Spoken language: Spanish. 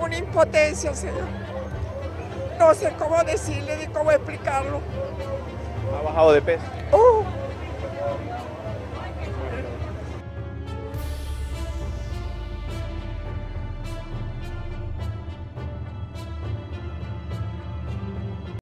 una impotencia, señor. No sé cómo decirle ni cómo explicarlo. ¿Ha bajado de peso? Uh,